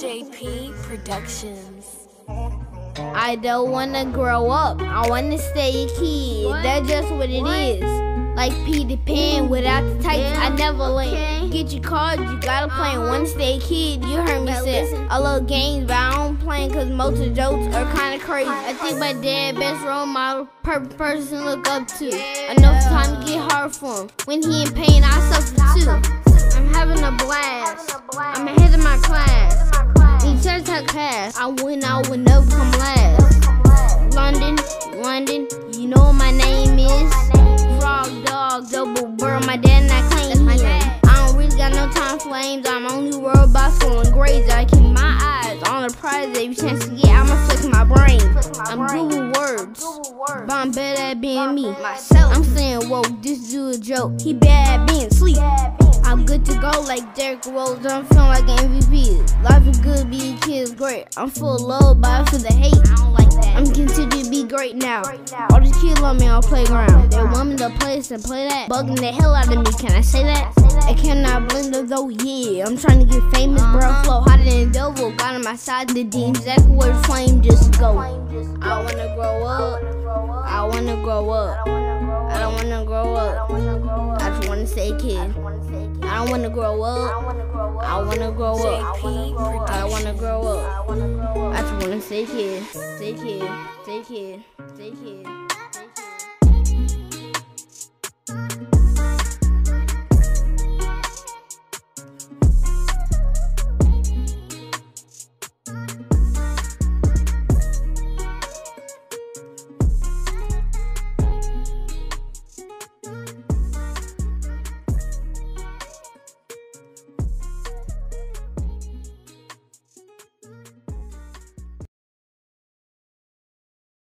JP Productions. I don't wanna grow up. I wanna stay a kid. What? That's just what it What? is. Like Peter Pan without the tights, Yeah, I never okay. land. Get your cards, you gotta play. Uh-huh. Wanna stay a kid, you heard me say. I love games, but I don't play cause most of the jokes are kinda crazy. I think my dad, best role model, perfect person to look up to. I know it's time to get hard for him. When he in pain, I suffer too. I'm having a blast. Class. I win, I would never come last. London, London, you know my name is. Frog dog, double bird, my dad and I claim him. I don't really got no time for flames. I'm only worried about scoring grades. I keep my eyes on the prize every chance to get. I'ma flick my brain. I'm Google words, but I'm better at being me. I'm saying, whoa, this dude a joke. He bad at being sleep. I'm good to go like Derrick Rose. I'm feeling like an MVP. Life is good, being a kid is great. I'm full of love, but I feel the hate. I don't like that. I'm continuing to be great now. All these kids love me on playground. They want me to play this and play that. Bugging the hell out of me, can I say that? I cannot blend them though, yeah. I'm trying to get famous, bro. Uh-huh. Flow hotter than devil. Got on my side, the dean. Exactly where flame just go. I wanna grow up. I wanna grow up. I don't wanna grow up. I just wanna stay a kid. I don't wanna grow up. I wanna grow up. I wanna grow up. I just wanna stay a kid. Stay kid. Stay kid. Stay kid. Stay kid.